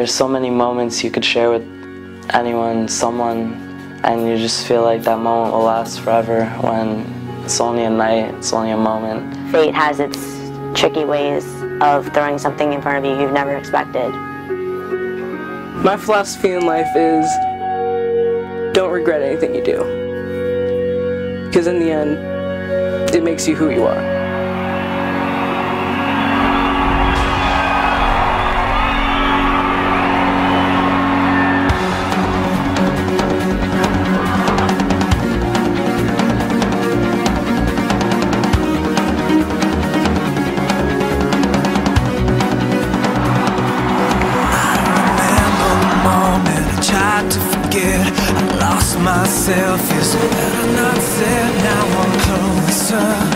There's so many moments you could share with anyone, someone, and you just feel like that moment will last forever when it's only a night, it's only a moment. Fate has its tricky ways of throwing something in front of you you've never expected. My philosophy in life is don't regret anything you do. Because in the end, it makes you who you are. time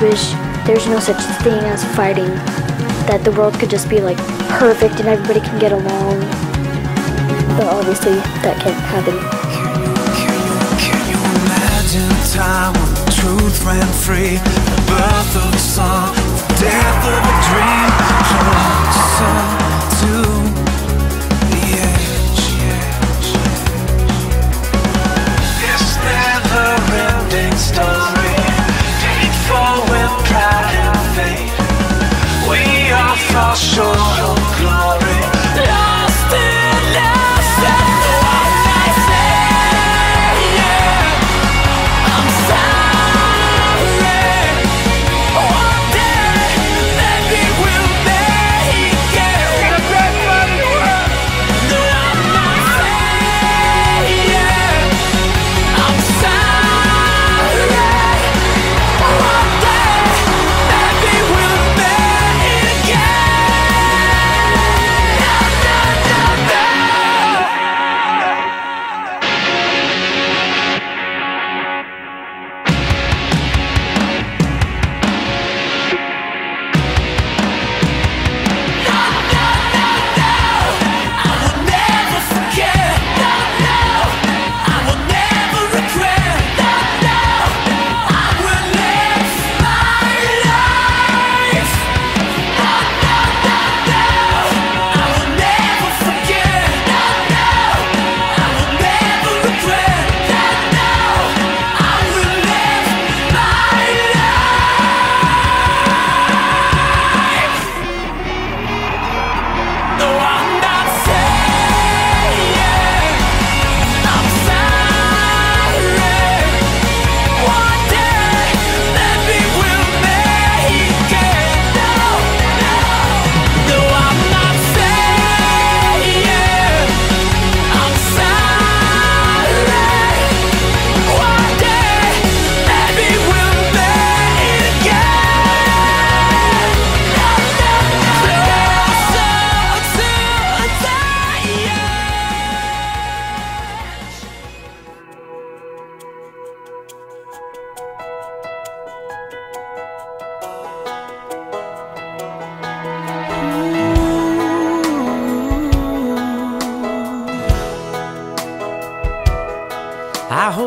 wish there's no such thing as fighting. That the world could just be like perfect and everybody can get along. But obviously that can't happen. Can you imagine time when truth ran free? The birth of a song, the death of a dream.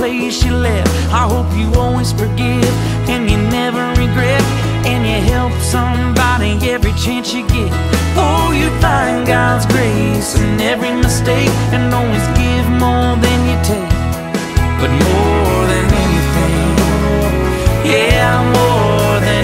place you left. I hope you always forgive and you never regret, and you help somebody every chance you get. Oh, you find God's grace in every mistake, and always give more than you take. But more than anything, yeah, more than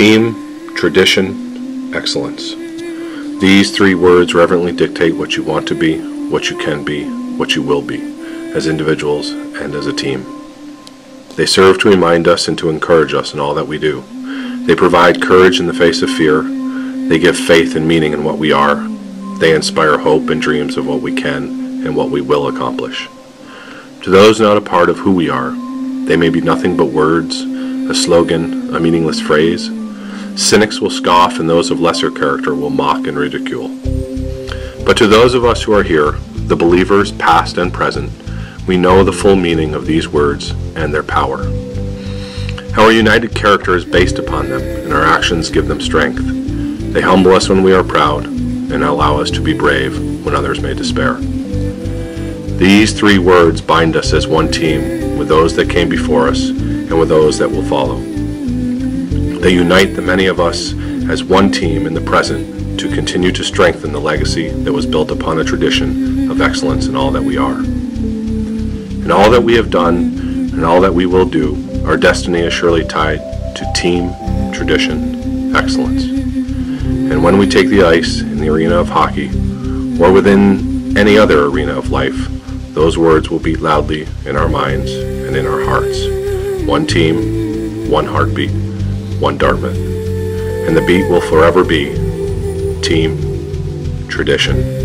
Team, tradition, excellence. These three words reverently dictate what you want to be, what you can be, what you will be, as individuals and as a team. They serve to remind us and to encourage us in all that we do. They provide courage in the face of fear. They give faith and meaning in what we are. They inspire hope and dreams of what we can and what we will accomplish. To those not a part of who we are, they may be nothing but words, a slogan, a meaningless phrase. Cynics will scoff, and those of lesser character will mock and ridicule. But to those of us who are here, the believers, past and present, we know the full meaning of these words and their power. Our united character is based upon them, and our actions give them strength. They humble us when we are proud, and allow us to be brave when others may despair. These three words bind us as one team with those that came before us and with those that will follow. They unite the many of us as one team in the present to continue to strengthen the legacy that was built upon a tradition of excellence in all that we are. In all that we have done and all that we will do, our destiny is surely tied to team, tradition, excellence. And when we take the ice in the arena of hockey, or within any other arena of life, those words will beat loudly in our minds and in our hearts. One team, one heartbeat, one Dartmouth. And the beat will forever be team, tradition.